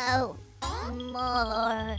No. More.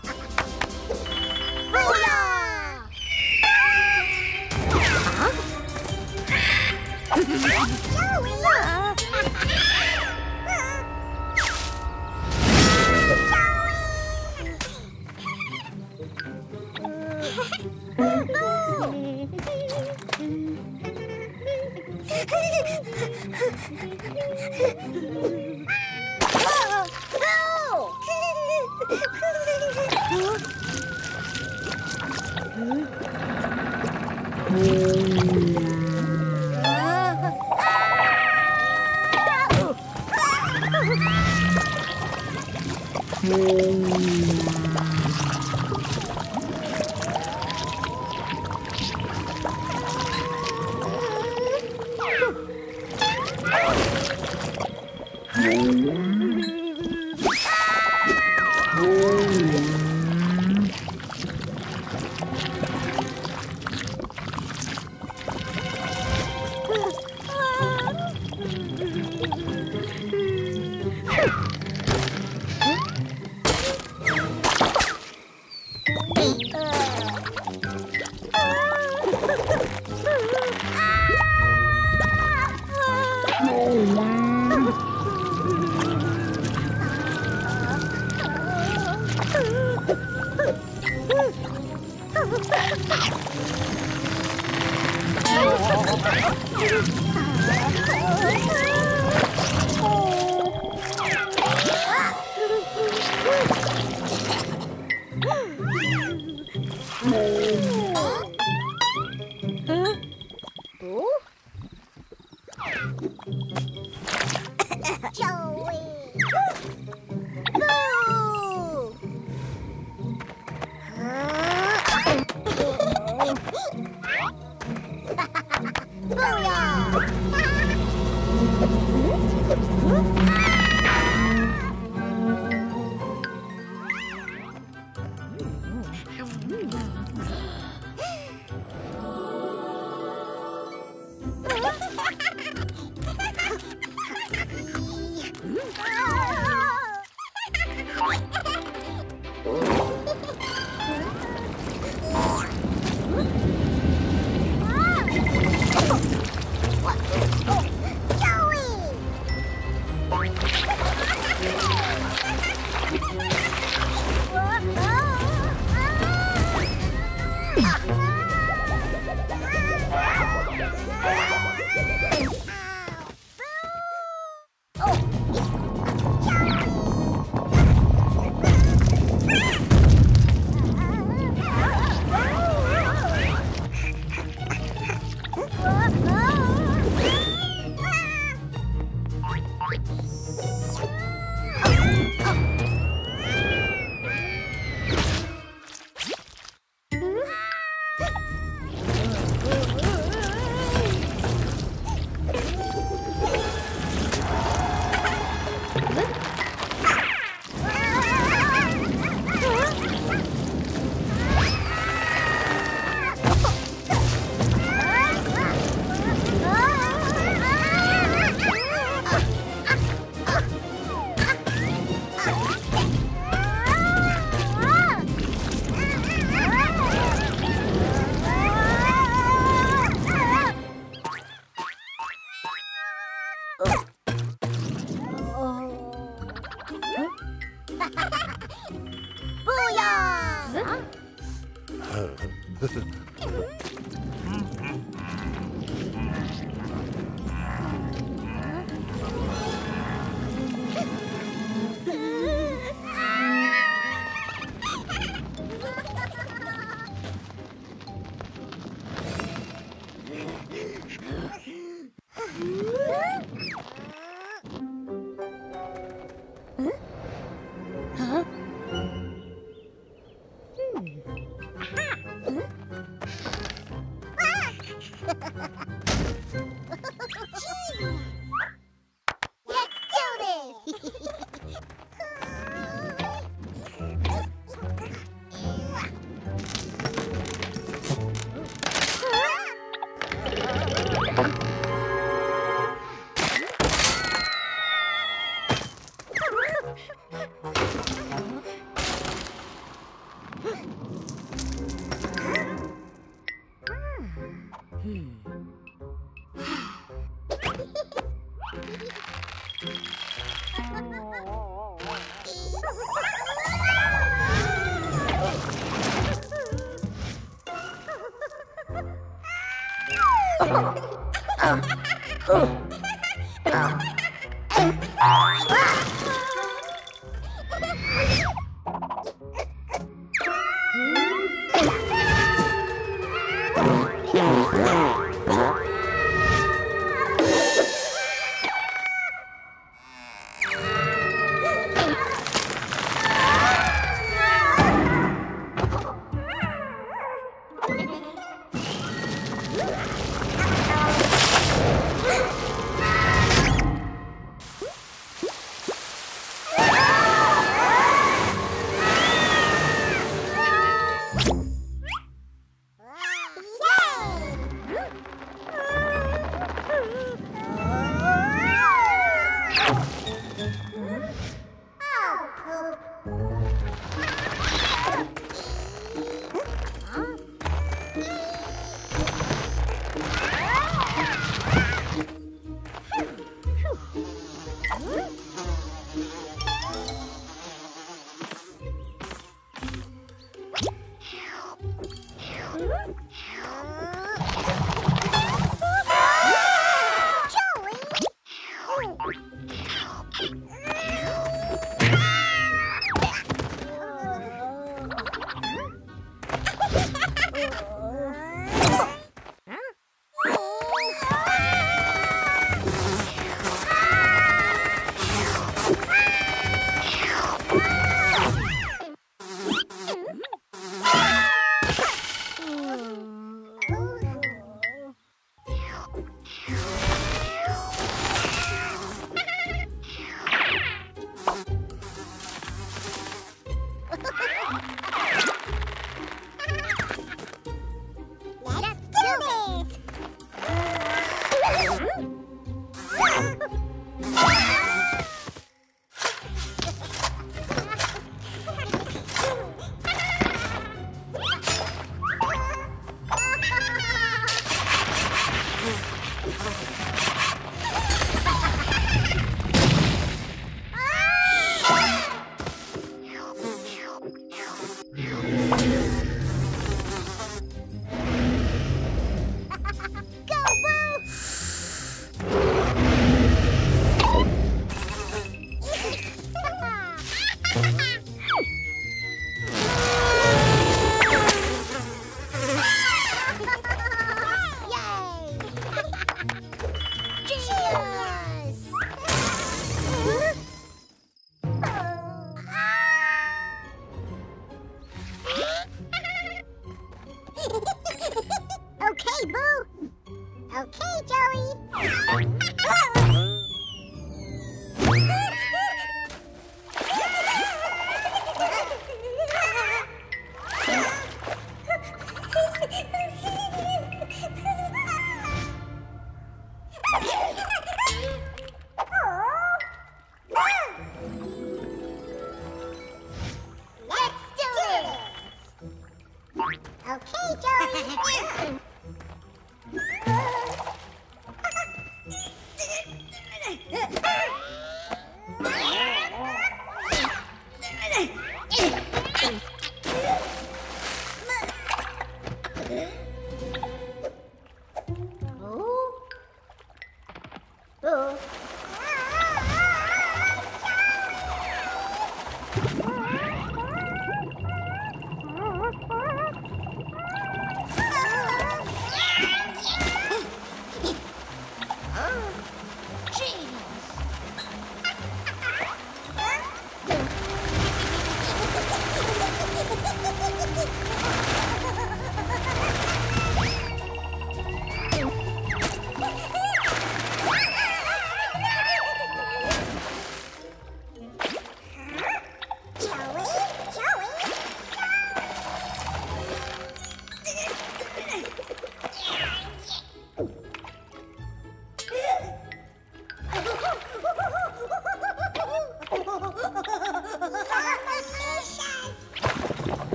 Booyah!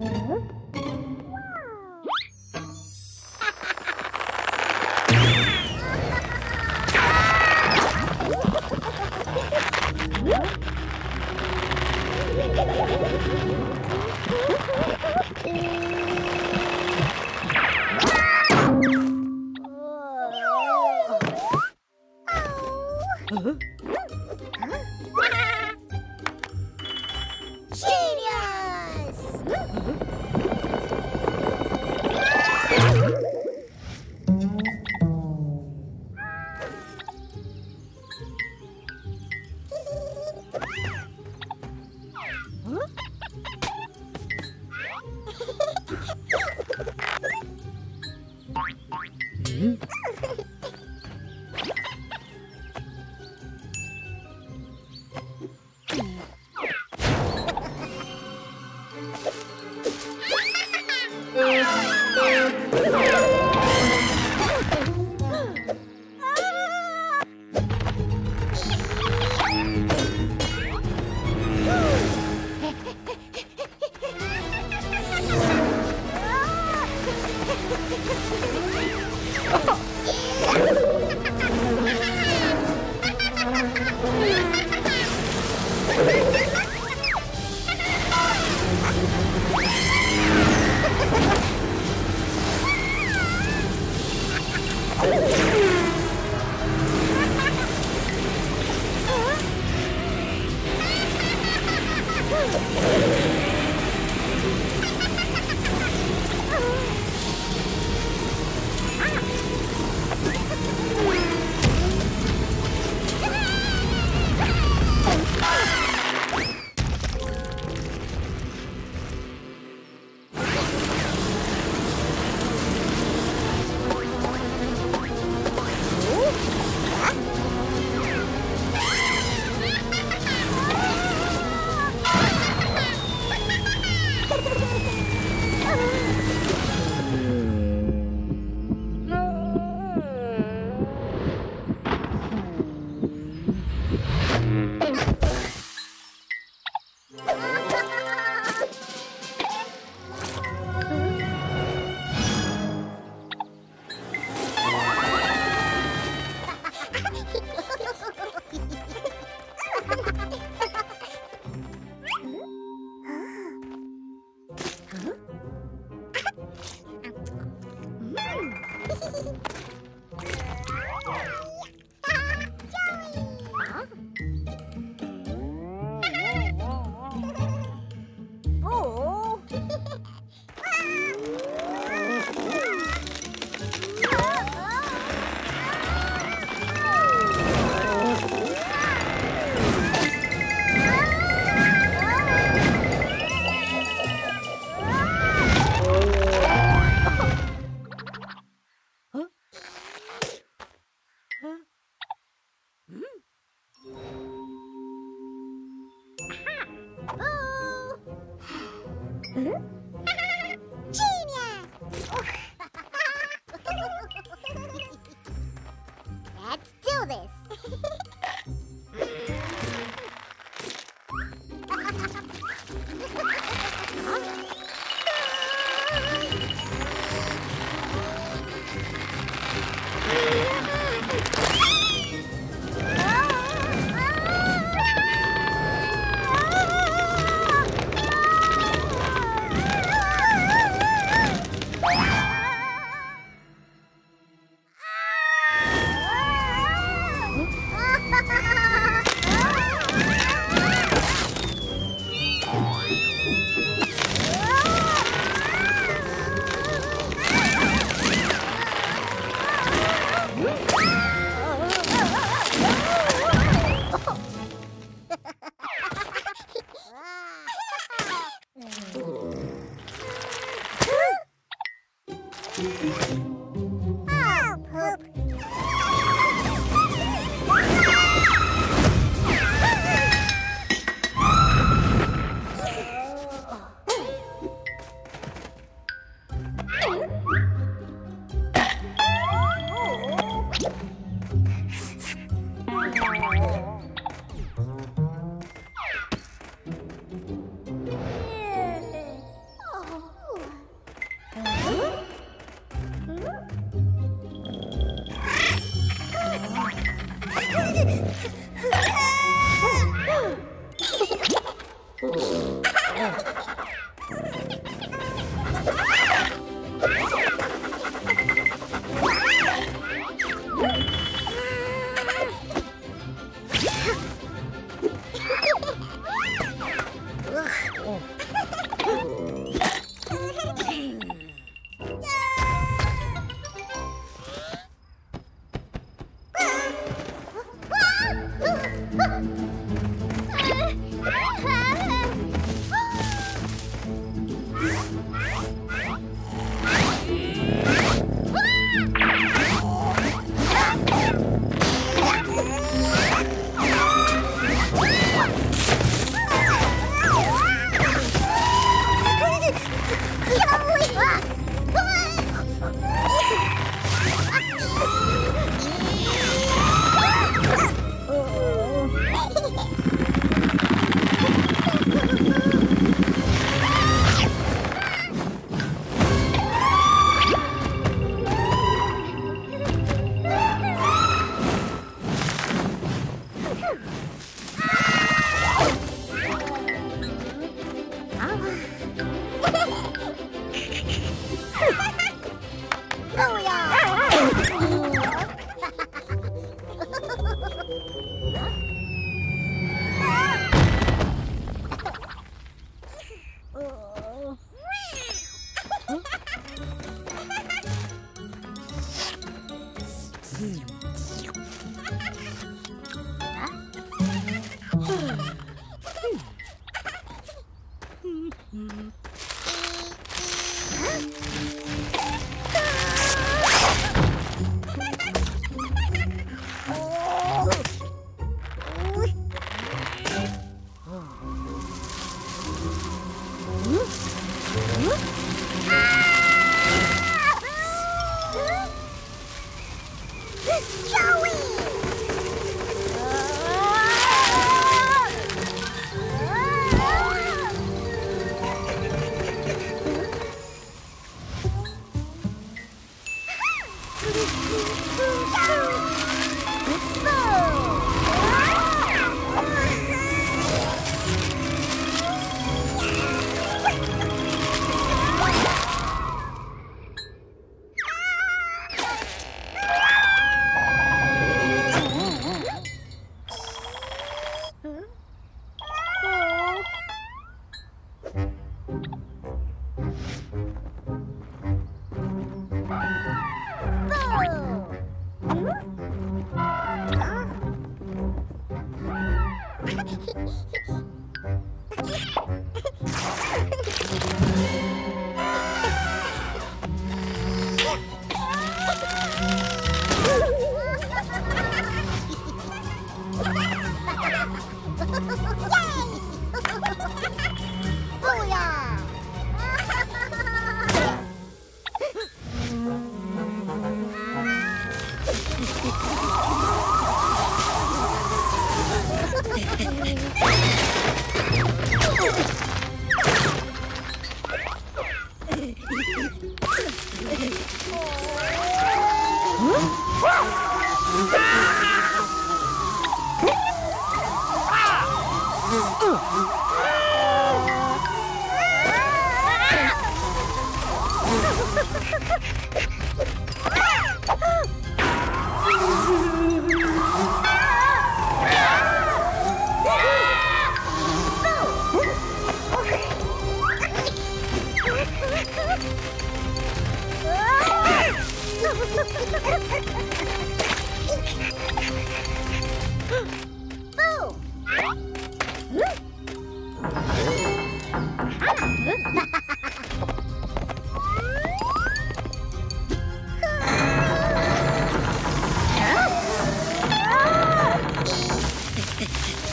으흠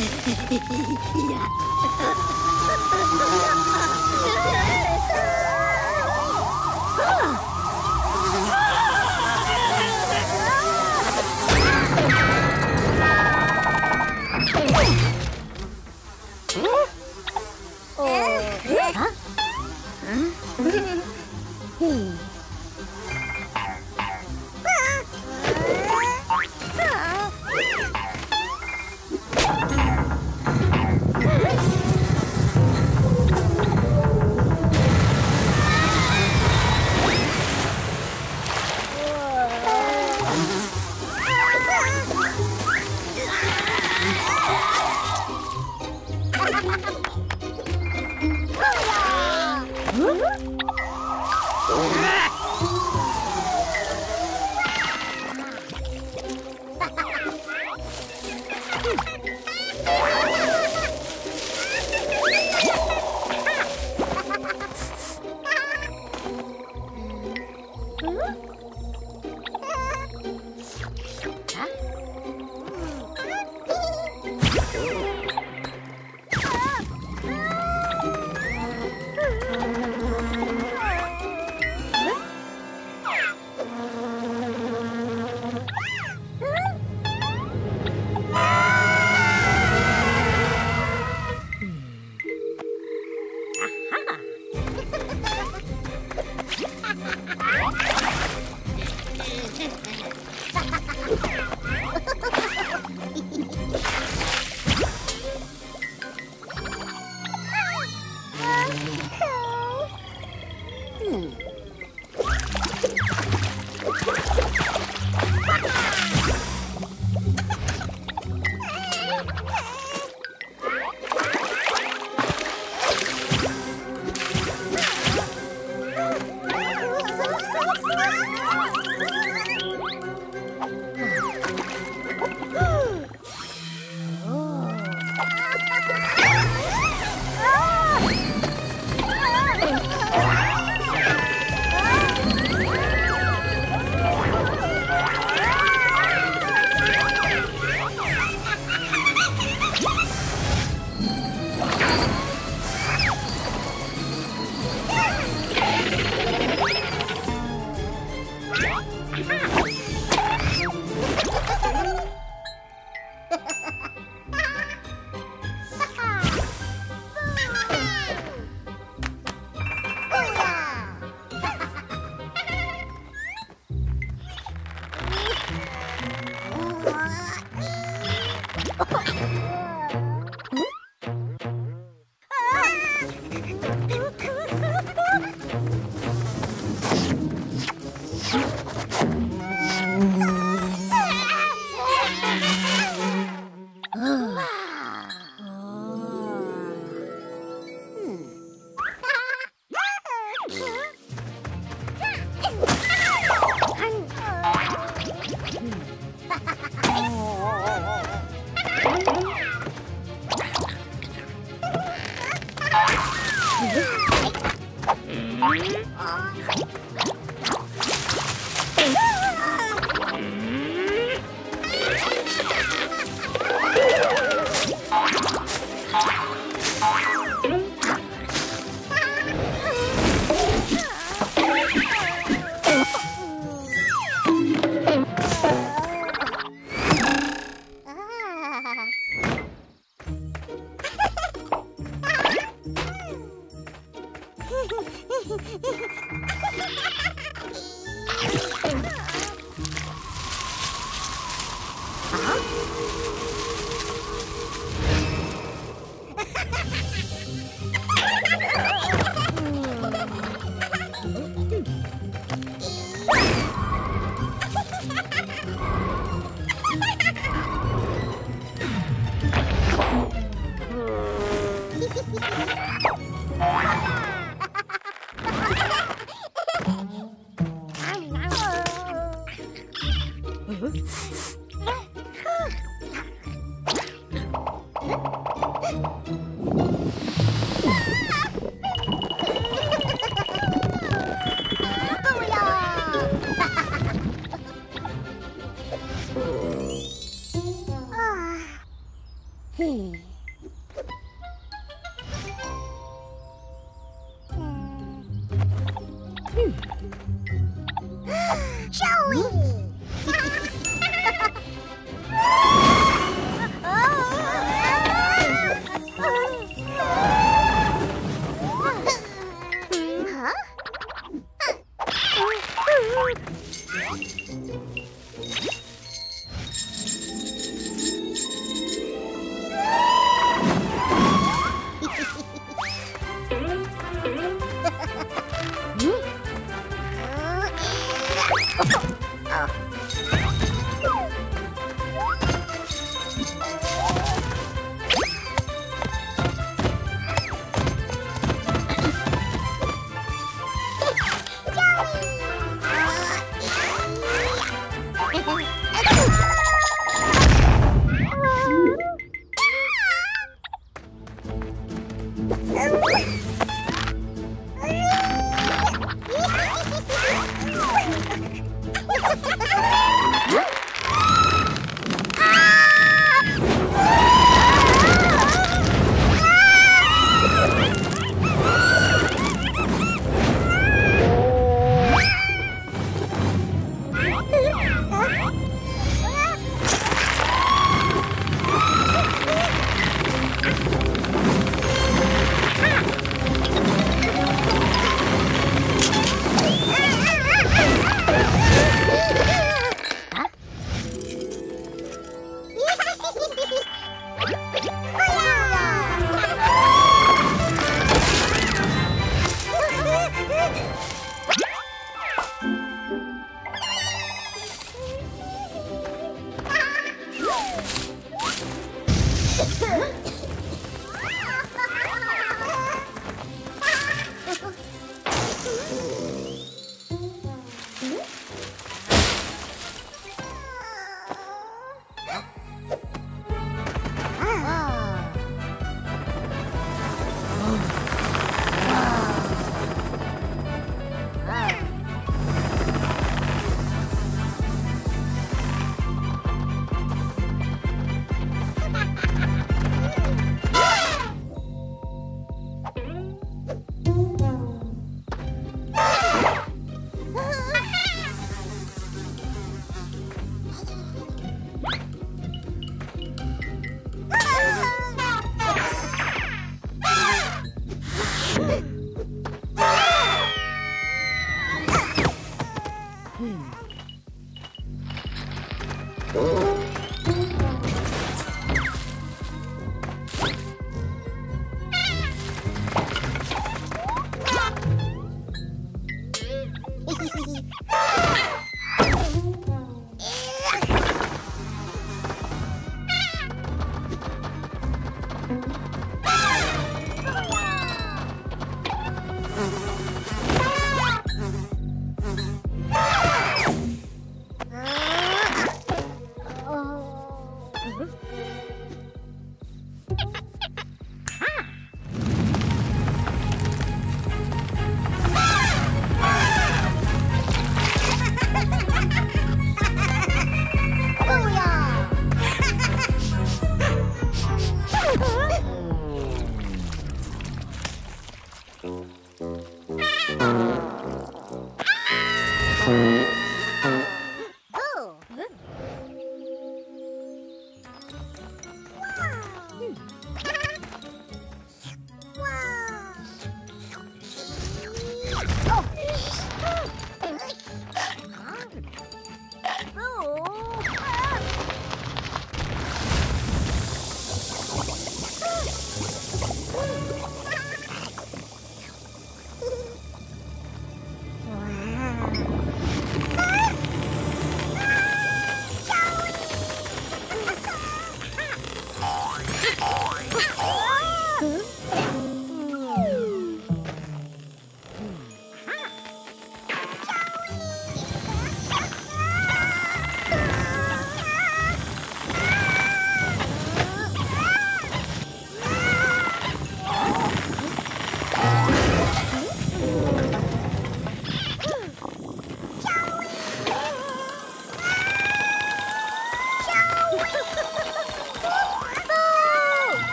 Ah!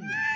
Joey!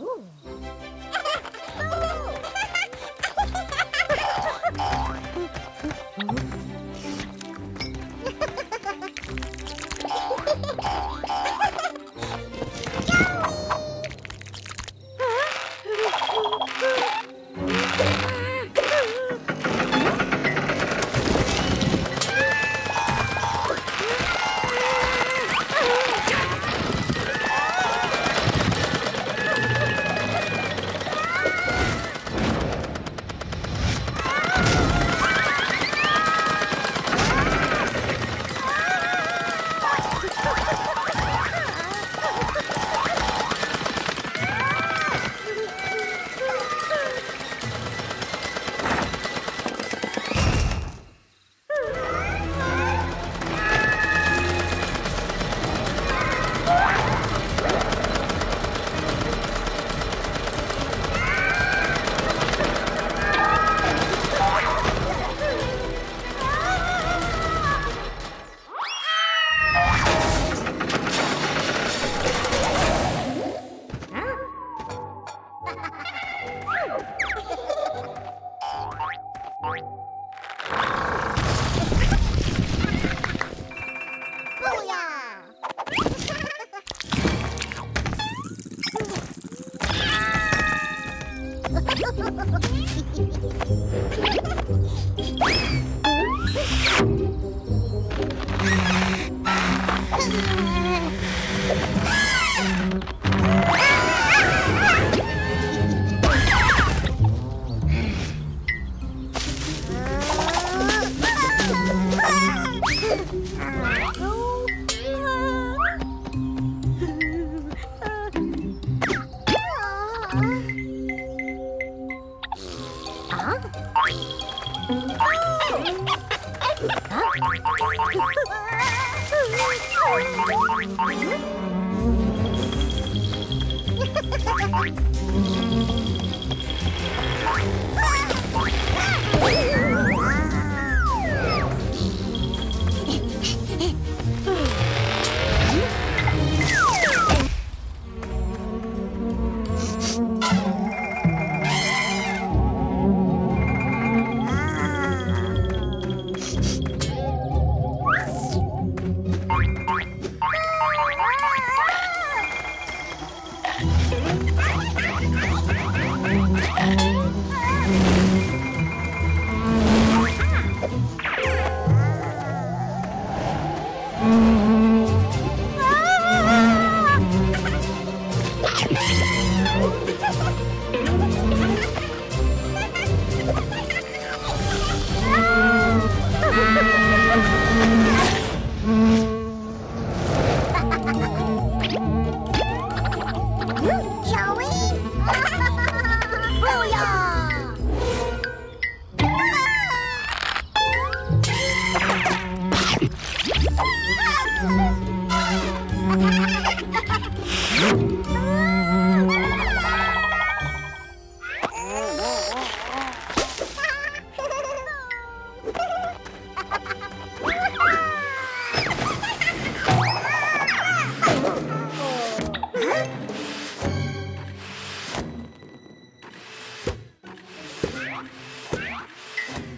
Ooh. Hmm? Shall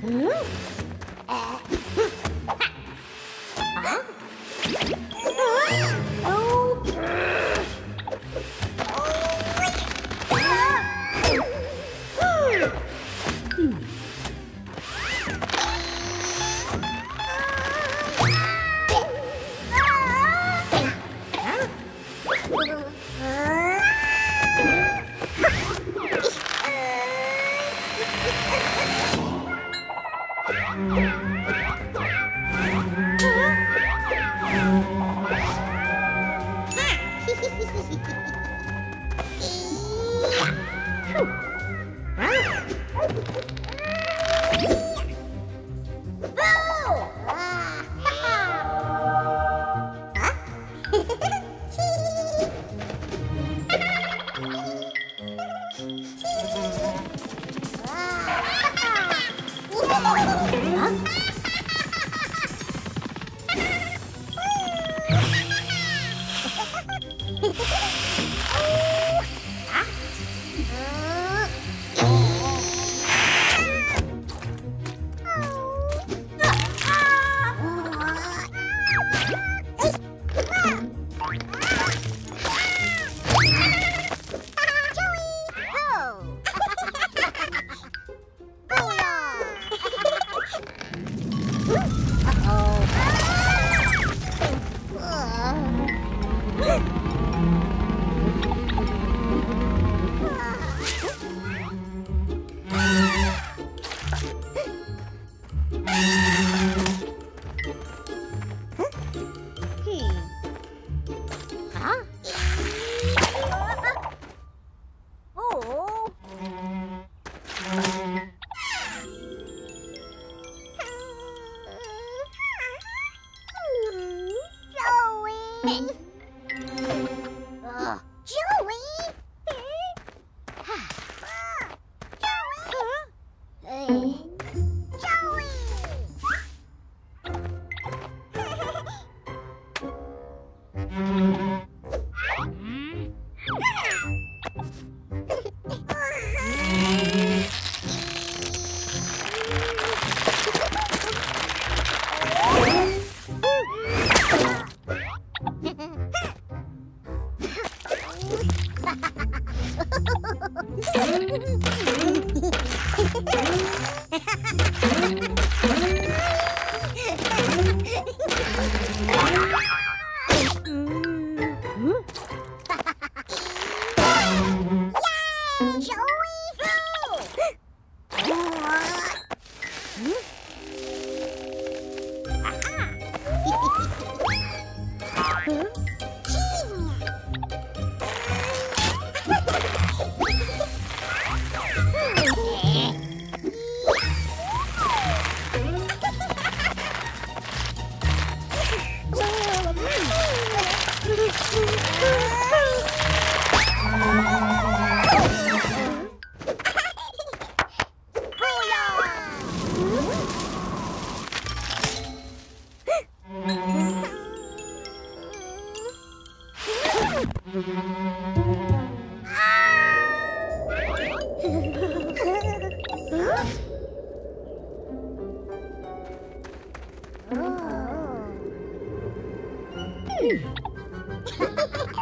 うん。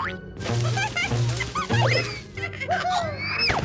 Let's do Hmm.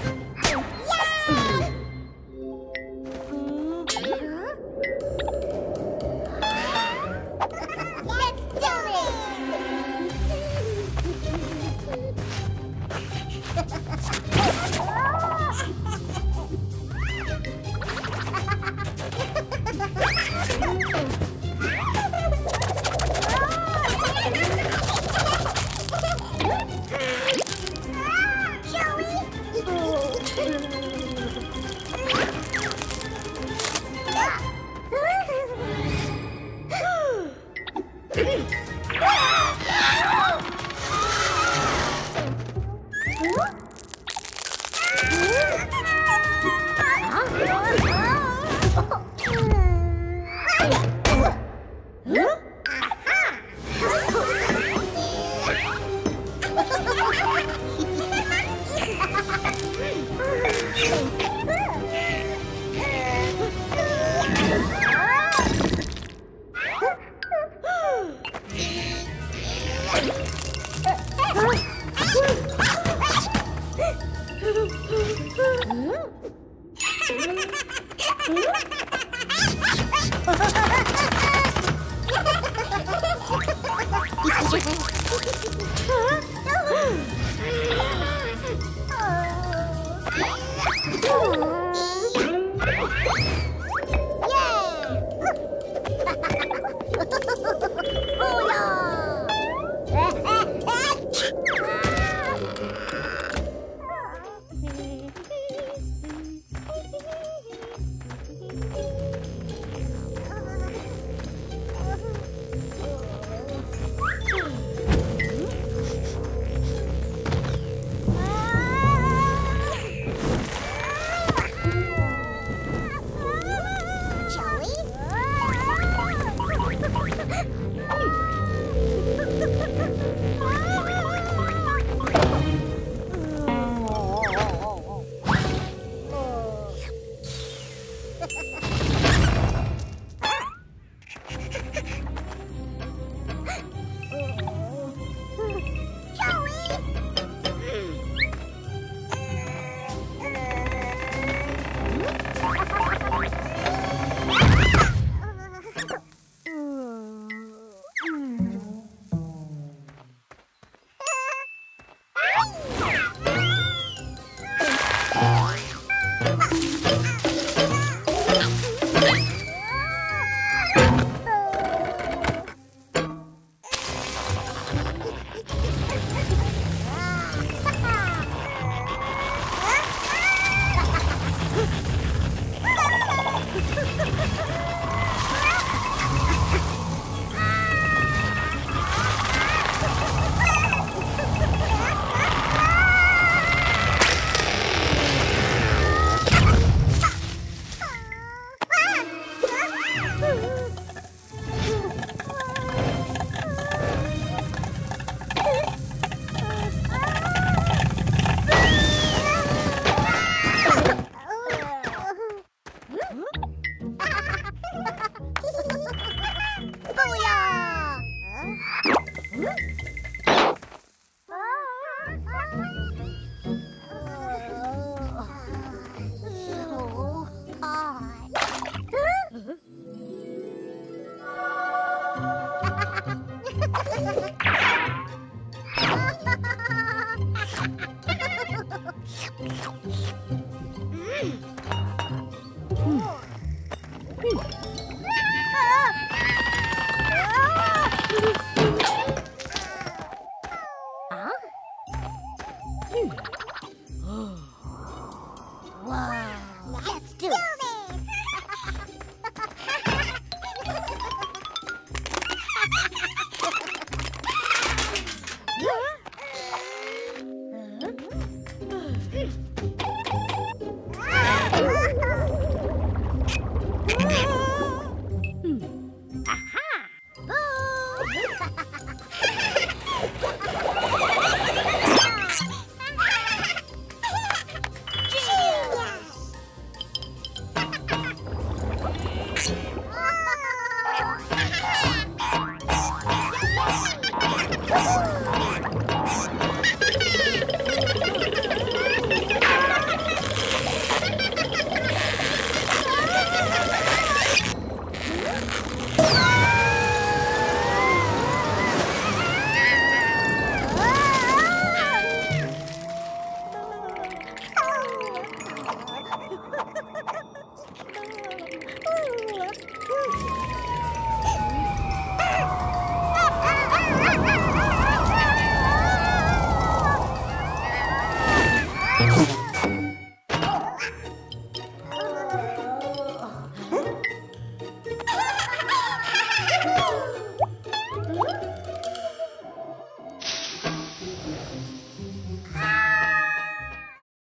嗯